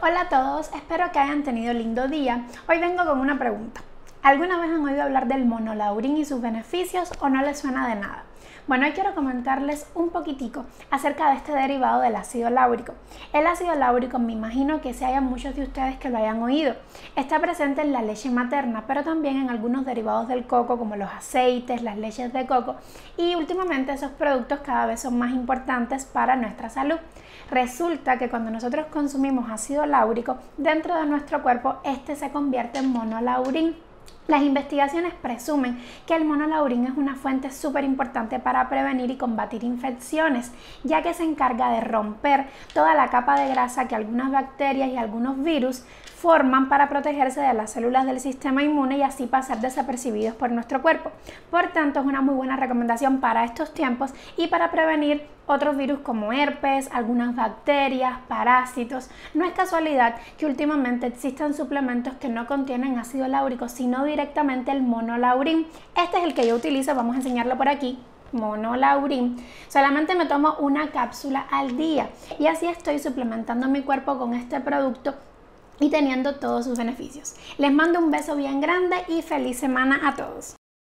Hola a todos, espero que hayan tenido lindo día. Hoy vengo con una pregunta. ¿Alguna vez han oído hablar del monolaurín y sus beneficios o no les suena de nada? Bueno, hoy quiero comentarles un poquitico acerca de este derivado del ácido láurico. El ácido láurico me imagino que si hay muchos de ustedes que lo hayan oído. Está presente en la leche materna, pero también en algunos derivados del coco como los aceites, las leches de coco y últimamente esos productos cada vez son más importantes para nuestra salud. Resulta que cuando nosotros consumimos ácido láurico, dentro de nuestro cuerpo este se convierte en monolaurín. Las investigaciones presumen que el monolaurín es una fuente súper importante para prevenir y combatir infecciones, ya que se encarga de romper toda la capa de grasa que algunas bacterias y algunos virus forman para protegerse de las células del sistema inmune y así pasar desapercibidos por nuestro cuerpo. Por tanto, es una muy buena recomendación para estos tiempos y para prevenir otros virus como herpes, algunas bacterias, parásitos. No es casualidad que últimamente existan suplementos que no contienen ácido láurico, sino directamente el monolaurín. Este es el que yo utilizo, vamos a enseñarlo por aquí monolaurín, solamente me tomo una cápsula al día y así estoy suplementando mi cuerpo con este producto y teniendo todos sus beneficios. Les mando un beso bien grande y feliz semana a todos.